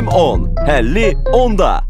Hem 10. Helli onda.